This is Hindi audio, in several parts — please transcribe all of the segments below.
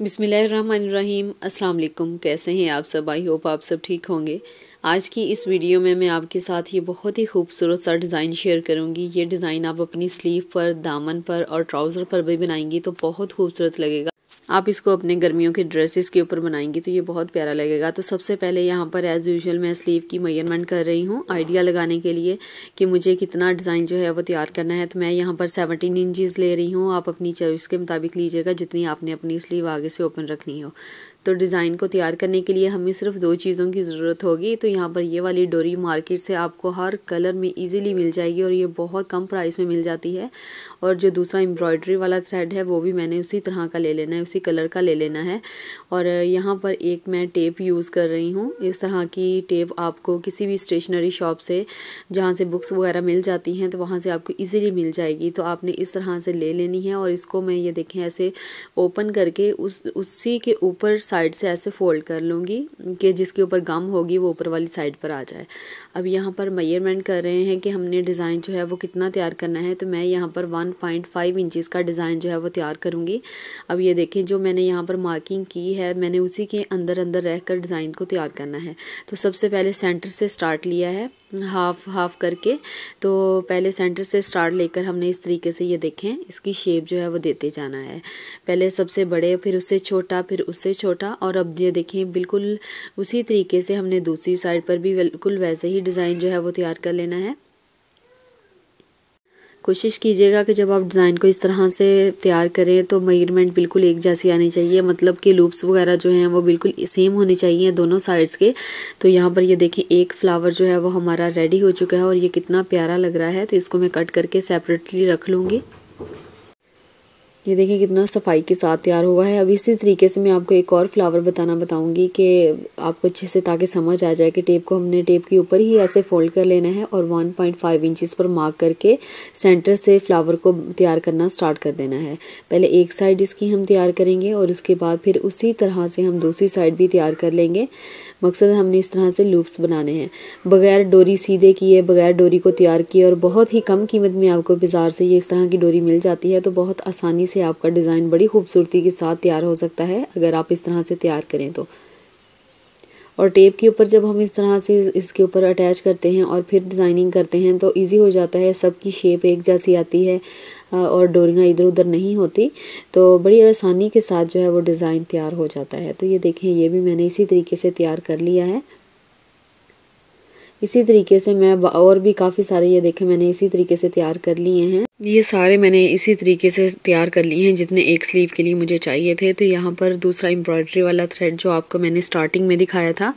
बिसमीम वालेकुम कैसे हैं आप सब? आई होप आप सब ठीक होंगे। आज की इस वीडियो में मैं आपके साथ ये बहुत ही खूबसूरत सा डिज़ाइन शेयर करूँगी। ये डिज़ाइन आप अपनी स्लीव पर, दामन पर और ट्राउज़र पर भी बनाएँगी तो बहुत खूबसूरत लगेगा। आप इसको अपने गर्मियों के ड्रेसेस के ऊपर बनाएँगे तो ये बहुत प्यारा लगेगा। तो सबसे पहले यहाँ पर एज़ यूजल मैं स्लीव की मेज़रमेंट कर रही हूँ। आइडिया लगाने के लिए कि मुझे कितना डिज़ाइन जो है वो तैयार करना है। तो मैं यहाँ पर सेवनटीन इंचज़ ले रही हूँ। आप अपनी चॉइस के मुताबिक लीजिएगा जितनी आपने अपनी स्लीव आगे से ओपन रखनी हो। तो डिज़ाइन को तैयार करने के लिए हमें सिर्फ़ दो चीज़ों की ज़रूरत होगी। तो यहाँ पर ये वाली डोरी मार्केट से आपको हर कलर में इजीली मिल जाएगी और ये बहुत कम प्राइस में मिल जाती है। और जो दूसरा एम्ब्रॉयडरी वाला थ्रेड है, वो भी मैंने उसी तरह का ले लेना है, उसी कलर का ले लेना है। और यहाँ पर एक मैं टेप यूज़ कर रही हूँ। इस तरह की टेप आपको किसी भी स्टेशनरी शॉप से, जहाँ से बुक्स वगैरह मिल जाती हैं तो वहाँ से आपको ईज़िली मिल जाएगी। तो आपने इस तरह से ले लेनी है और इसको मैं ये देखें, ऐसे ओपन करके उस, उसी के ऊपर साइड से ऐसे फोल्ड कर लूँगी कि जिसके ऊपर गम होगी, वो ऊपर वाली साइड पर आ जाए। अब यहाँ पर मेयरमेंट कर रहे हैं कि हमने डिज़ाइन जो है वो कितना तैयार करना है तो मैं यहाँ पर वन पॉइंट फाइव इंचज़ का डिज़ाइन जो है वो तैयार करूँगी। अब ये देखें, जो मैंने यहाँ पर मार्किंग की है, मैंने उसी के अंदर अंदर रह कर डिज़ाइन को तैयार करना है। तो सबसे पहले सेंटर से स्टार्ट लिया है। हाफ़ हाफ़ करके तो पहले सेंटर से स्टार्ट लेकर हमने इस तरीके से ये देखें, इसकी शेप जो है वो देते जाना है। पहले सबसे बड़े, फिर उससे छोटा, फिर उससे छोटा, और अब ये देखें, बिल्कुल उसी तरीके से हमने दूसरी साइड पर भी बिल्कुल वैसे ही डिज़ाइन जो है वो तैयार कर लेना है। कोशिश कीजिएगा कि जब आप डिज़ाइन को इस तरह से तैयार करें तो मेज़रमेंट बिल्कुल एक जैसी आनी चाहिए। मतलब कि लूप्स वगैरह जो हैं, वो बिल्कुल सेम होने चाहिए दोनों साइड्स के। तो यहाँ पर ये देखें, एक फ्लावर जो है, वो हमारा रेडी हो चुका है और ये कितना प्यारा लग रहा है। तो इसको मैं कट करके सेपरेटली रख लूँगी। ये देखिए कितना सफ़ाई के साथ तैयार हुआ है। अब इसी तरीके से मैं आपको एक और फ्लावर बताना बताऊँगी कि आपको अच्छे से ताकि समझ आ जाए कि टेप को हमने टेप के ऊपर ही ऐसे फोल्ड कर लेना है और 1.5 पॉइंट इंचज़ पर मार्क करके सेंटर से फ्लावर को तैयार करना स्टार्ट कर देना है। पहले एक साइड इसकी हम तैयार करेंगे और उसके बाद फिर उसी तरह से हम दूसरी साइड भी तैयार कर लेंगे। मकसद हमने इस तरह से लूप्स बनाने हैं। बगैर डोरी सीधे किए, बगैर डोरी को तैयार किए और बहुत ही कम कीमत में आपको बाज़ार से ये इस तरह की डोरी मिल जाती है तो बहुत आसानी से आपका डिज़ाइन बड़ी खूबसूरती के साथ तैयार हो सकता है, अगर आप इस तरह से तैयार करें तो। और टेप के ऊपर जब हम इस तरह से इसके ऊपर अटैच करते हैं और फिर डिज़ाइनिंग करते हैं तो इजी हो जाता है, सबकी शेप एक जैसी आती है। और डोरियाँ इधर उधर नहीं होती तो बड़ी आसानी के साथ जो है वो डिज़ाइन तैयार हो जाता है। तो ये देखें, ये भी मैंने इसी तरीके से तैयार कर लिया है। इसी तरीके से मैं और भी काफ़ी सारे ये देखें, मैंने इसी तरीके से तैयार कर लिए हैं। ये सारे मैंने इसी तरीके से तैयार कर लिए हैं जितने एक स्लीव के लिए मुझे चाहिए थे। तो यहाँ पर दूसरा एम्ब्रॉयडरी वाला थ्रेड जो आपको मैंने स्टार्टिंग में दिखाया था,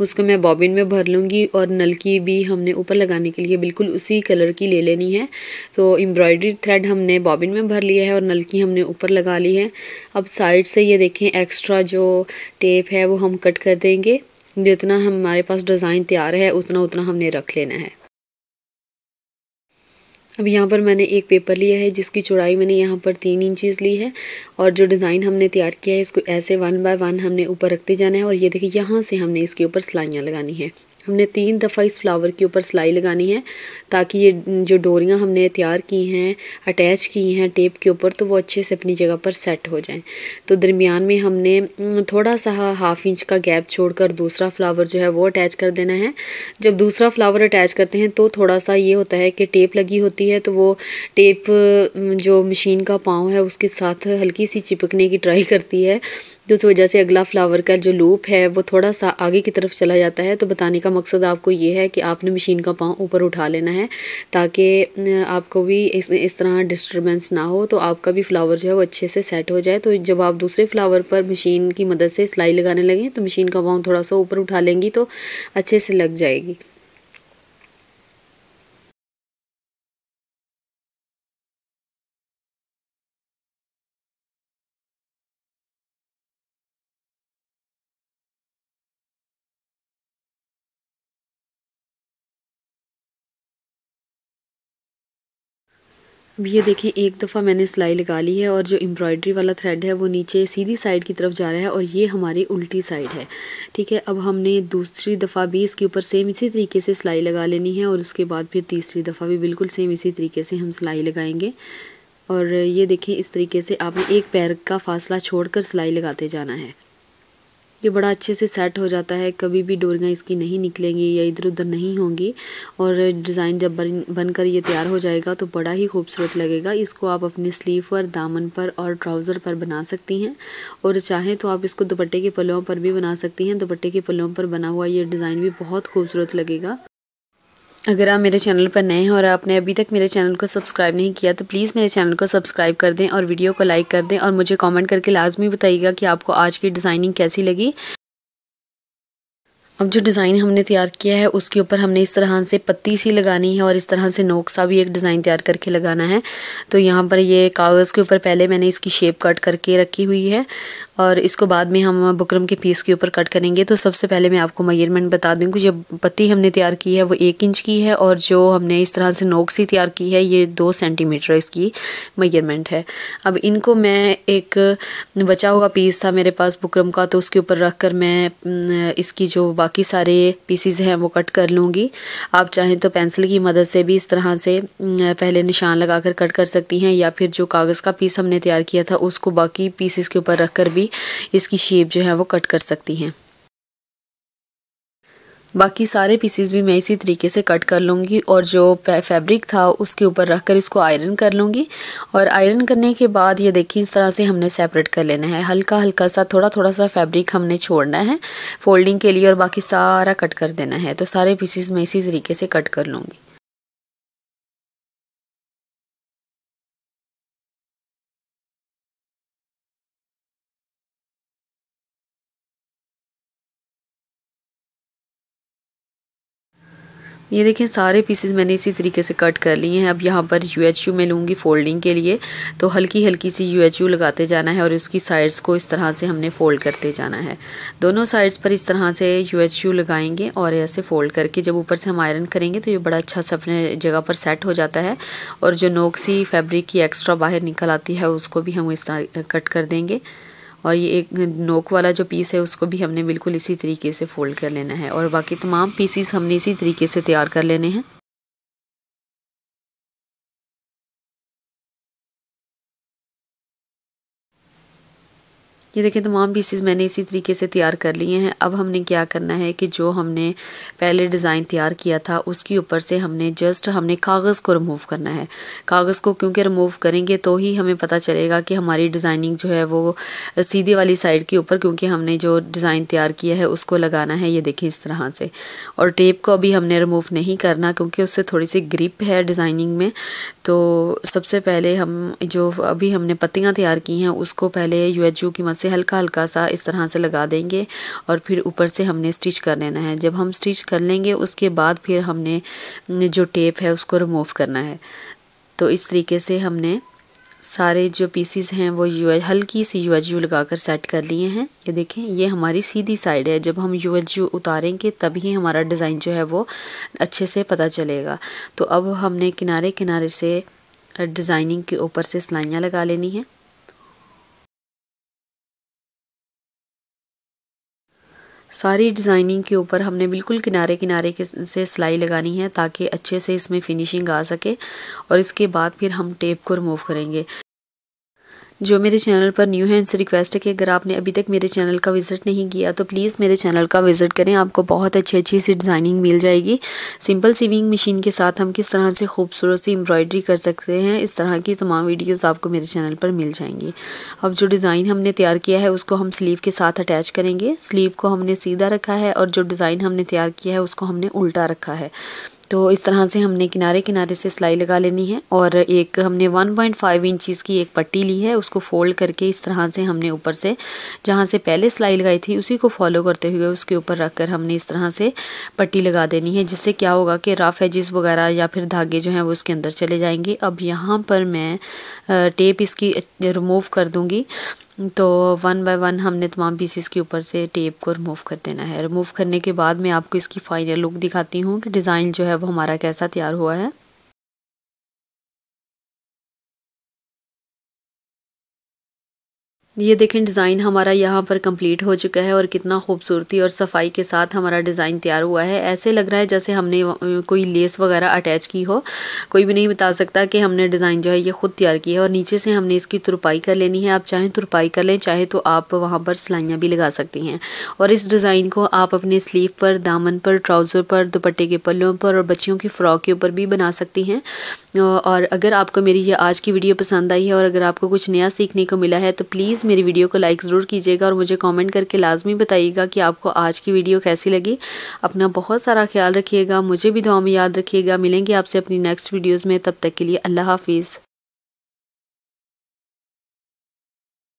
उसको मैं बॉबिन में भर लूँगी और नलकी भी हमने ऊपर लगाने के लिए बिल्कुल उसी कलर की ले लेनी है। तो एम्ब्रॉयडरी थ्रेड हमने बॉबिन में भर लिया है और नलकी हमने ऊपर लगा ली है। अब साइड से ये देखें एक्स्ट्रा जो टेप है वो हम कट कर देंगे। जितना हमारे पास डिज़ाइन तैयार है उतना उतना हमने रख लेना है। अब यहाँ पर मैंने एक पेपर लिया है, जिसकी चौड़ाई मैंने यहाँ पर तीन इंचज़ ली है और जो डिज़ाइन हमने तैयार किया है, इसको ऐसे वन बाय वन हमने ऊपर रखते जाना है और ये देखिए यहाँ से हमने इसके ऊपर सिलाइयाँ लगानी है। हमने तीन दफ़ा इस फ्लावर के ऊपर सिलाई लगानी है ताकि ये जो डोरियाँ हमने तैयार की हैं, अटैच की हैं टेप के ऊपर तो वो अच्छे से अपनी जगह पर सेट हो जाएँ। तो दरमियान में हमने थोड़ा सा हाफ़ इंच का गैप छोड़कर दूसरा फ्लावर जो है वो अटैच कर देना है। जब दूसरा फ्लावर अटैच करते हैं तो थोड़ा सा ये होता है कि टेप लगी होती है तो वो टेप जो मशीन का पाँव है, उसके साथ हल्की सी चिपकने की ट्राई करती है। तो उस वजह से अगला फ्लावर का जो लूप है, वो थोड़ा सा आगे की तरफ़ चला जाता है तो बताने का मकसद आपको ये है कि आपने मशीन का पाँव ऊपर उठा लेना है, ताकि आपको भी इस इस तरह डिस्टर्बेंस ना हो तो आपका भी फ्लावर जो है वो अच्छे से सेट हो जाए। तो जब आप दूसरे फ्लावर पर मशीन की मदद से सिलाई लगाने लगें तो मशीन का पाँव थोड़ा सा ऊपर उठा लेंगी तो अच्छे से लग जाएगी। अब ये देखिए, एक दफ़ा मैंने सिलाई लगा ली है और जो एम्ब्रॉयडरी वाला थ्रेड है, वो नीचे सीधी साइड की तरफ़ जा रहा है और ये हमारी उल्टी साइड है। ठीक है, अब हमने दूसरी दफ़ा भी इसके ऊपर सेम इसी तरीके से सिलाई लगा लेनी है और उसके बाद फिर तीसरी दफ़ा भी बिल्कुल सेम इसी तरीके से हम सिलाई लगाएँगे। और ये देखिए, इस तरीके से आपने एक पैर का फासला छोड़कर सिलाई लगाते जाना है। ये बड़ा अच्छे से सेट हो जाता है। कभी भी डोरियाँ इसकी नहीं निकलेंगी या इधर उधर नहीं होंगी और डिज़ाइन जब बन, बनकर ये तैयार हो जाएगा तो बड़ा ही खूबसूरत लगेगा। इसको आप अपने स्लीव पर, दामन पर और ट्राउज़र पर बना सकती हैं और चाहें तो आप इसको दुपट्टे के पलों पर भी बना सकती हैं। दुपट्टे के पलों पर बना हुआ ये डिज़ाइन भी बहुत खूबसूरत लगेगा। अगर आप मेरे चैनल पर नए हैं और आपने अभी तक मेरे चैनल को सब्सक्राइब नहीं किया तो प्लीज़ मेरे चैनल को सब्सक्राइब कर दें और वीडियो को लाइक कर दें और मुझे कमेंट करके लाजमी बताइएगा कि आपको आज की डिज़ाइनिंग कैसी लगी। अब जो डिज़ाइन हमने तैयार किया है, उसके ऊपर हमने इस तरह से पत्ती सी लगानी है और इस तरह से नोक सा भी एक डिज़ाइन तैयार करके लगाना है। तो यहाँ पर ये कागज़ के ऊपर पहले मैंने इसकी शेप कट करके रखी हुई है और इसको बाद में हम बुकरम के पीस के ऊपर कट करेंगे। तो सबसे पहले मैं आपको मयरमेंट बता दूँ कि जो पत्ती हमने तैयार की है वो एक इंच की है और जो हमने इस तरह से नोक सी तैयार की है, ये दो सेंटीमीटर इसकी मयरमेंट है। अब इनको मैं एक बचा हुआ पीस था मेरे पास बुकरम का तो उसके ऊपर रख कर मैं इसकी जो बाकी सारे पीसीज हैं वो कट कर लूँगी। आप चाहें तो पेंसिल की मदद से भी इस तरह से पहले निशान लगा कर कट कर सकती हैं, या फिर जो कागज़ का पीस हमने तैयार किया था, उसको बाकी पीसीस के ऊपर रख कर भी इसकी शेप जो है वो कट कर सकती हैं। बाकी सारे पीसेस भी मैं इसी तरीके से कट कर लूँगी और जो फैब्रिक था उसके ऊपर रख कर इसको आयरन कर लूँगी। और आयरन करने के बाद ये देखिए इस तरह से हमने सेपरेट कर लेना है। हल्का हल्का सा थोड़ा थोड़ा सा फैब्रिक हमने छोड़ना है फोल्डिंग के लिए और बाकी सारा कट कर देना है। तो सारे पीसेस मैं इसी तरीके से कट कर लूँगी। ये देखें, सारे पीसेस मैंने इसी तरीके से कट कर लिए हैं। अब यहाँ पर यू एच यू मैं लूँगी फोल्डिंग के लिए। तो हल्की हल्की सी यू एच यू लगाते जाना है और उसकी साइड्स को इस तरह से हमने फ़ोल्ड करते जाना है। दोनों साइड्स पर इस तरह से यू एच यू लगाएँगे और ऐसे फ़ोल्ड करके जब ऊपर से हम आयरन करेंगे तो ये बड़ा अच्छा सा अपने जगह पर सेट हो जाता है और जो नोक सी फैब्रिक की एक्स्ट्रा बाहर निकल आती है, उसको भी हम इस तरह कट कर देंगे। और ये एक नोक वाला जो पीस है, उसको भी हमने बिल्कुल इसी तरीके से फोल्ड कर लेना है। और बाकी तमाम पीसीस हमने इसी तरीके से तैयार कर लेने हैं। ये देखें तमाम पीसेस मैंने इसी तरीके से तैयार कर लिए हैं। अब हमने क्या करना है कि जो हमने पहले डिज़ाइन तैयार किया था, उसके ऊपर से हमने जस्ट हमने कागज़ को रिमूव करना है। कागज़ को क्योंकि रिमूव करेंगे तो ही हमें पता चलेगा कि हमारी डिज़ाइनिंग जो है वो सीधे वाली साइड के ऊपर, क्योंकि हमने जो डिज़ाइन तैयार किया है, उसको लगाना है। ये देखें इस तरह से। और टेप को अभी हमने रिमूव नहीं करना, क्योंकि उससे थोड़ी सी ग्रिप है डिज़ाइनिंग में। तो सबसे पहले हम जो अभी हमने पत्तियाँ तैयार की हैं, उसको पहले यू की मदद से हल्का हल्का सा इस तरह से लगा देंगे और फिर ऊपर से हमने स्टिच कर लेना है। जब हम स्टिच कर लेंगे, उसके बाद फिर हमने जो टेप है, उसको रिमूव करना है। तो इस तरीके से हमने सारे जो पीसीस हैं, वो यू हल्की सी यू एच यू लगा कर सेट कर लिए हैं। ये देखें, ये हमारी सीधी साइड है। जब हम यू एच यू उतारेंगे, तभी हमारा डिज़ाइन जो है, वो अच्छे से पता चलेगा। तो अब हमने किनारे किनारे से डिज़ाइनिंग के ऊपर से सिलाइयाँ लगा लेनी है। सारी डिज़ाइनिंग के ऊपर हमने बिल्कुल किनारे किनारे के से सिलाई लगानी है ताकि अच्छे से इसमें फिनिशिंग आ सके और इसके बाद फिर हम टेप को रिमूव करेंगे। जो मेरे चैनल पर न्यू है, उनसे रिक्वेस्ट है कि अगर आपने अभी तक मेरे चैनल का विज़िट नहीं किया तो प्लीज़ मेरे चैनल का विज़िट करें। आपको बहुत अच्छी अच्छी सी डिज़ाइनिंग मिल जाएगी। सिंपल सीविंग मशीन के साथ हम किस तरह से खूबसूरत सी एम्ब्रॉयडरी कर सकते हैं, इस तरह की तमाम वीडियोस आपको मेरे चैनल पर मिल जाएँगी। अब जो डिज़ाइन हमने तैयार किया है, उसको हम स्लीव के साथ अटैच करेंगे। स्लीव को हमने सीधा रखा है और जो डिज़ाइन हमने तैयार किया है, उसको हमने उल्टा रखा है। तो इस तरह से हमने किनारे किनारे से सिलाई लगा लेनी है और एक हमने 1.5 पॉइंट इंचज़ की एक पट्टी ली है, उसको फोल्ड करके इस तरह से हमने ऊपर से जहाँ से पहले सिलाई लगाई थी, उसी को फॉलो करते हुए उसके ऊपर रख कर हमने इस तरह से पट्टी लगा देनी है, जिससे क्या होगा कि रफ एजिस वगैरह या फिर धागे जो हैं वो उसके अंदर चले जाएँगे। अब यहाँ पर मैं टेप इसकी रिमूव कर दूँगी। तो वन बाय वन हमने तमाम पीसेस के ऊपर से टेप को रिमूव कर देना है। रिमूव करने के बाद मैं आपको इसकी फ़ाइनल लुक दिखाती हूँ कि डिज़ाइन जो है वो हमारा कैसा तैयार हुआ है। ये देखें, डिज़ाइन हमारा यहाँ पर कंप्लीट हो चुका है और कितना खूबसूरती और सफ़ाई के साथ हमारा डिज़ाइन तैयार हुआ है। ऐसे लग रहा है जैसे हमने कोई लेस वगैरह अटैच की हो। कोई भी नहीं बता सकता कि हमने डिज़ाइन जो है ये ख़ुद तैयार की है और नीचे से हमने इसकी तुरपाई कर लेनी है। आप चाहें तुरपाई कर लें, चाहे तो आप वहाँ पर सिलाइयाँ भी लगा सकती हैं। और इस डिज़ाइन को आप अपने स्लीव पर, दामन पर, ट्राउज़र पर, दुपट्टे के पल्लों पर और बच्चियों की फ़्रॉक के ऊपर भी बना सकती हैं। और अगर आपको मेरी ये आज की वीडियो पसंद आई है और अगर आपको कुछ नया सीखने को मिला है तो प्लीज़ मेरी वीडियो को लाइक ज़रूर कीजिएगा और मुझे कमेंट करके लाजमी बताइएगा कि आपको आज की वीडियो कैसी लगी। अपना बहुत सारा ख्याल रखिएगा, मुझे भी दुआ में याद रखिएगा। मिलेंगे आपसे अपनी नेक्स्ट वीडियोज़ में, तब तक के लिए अल्लाह हाफिज़।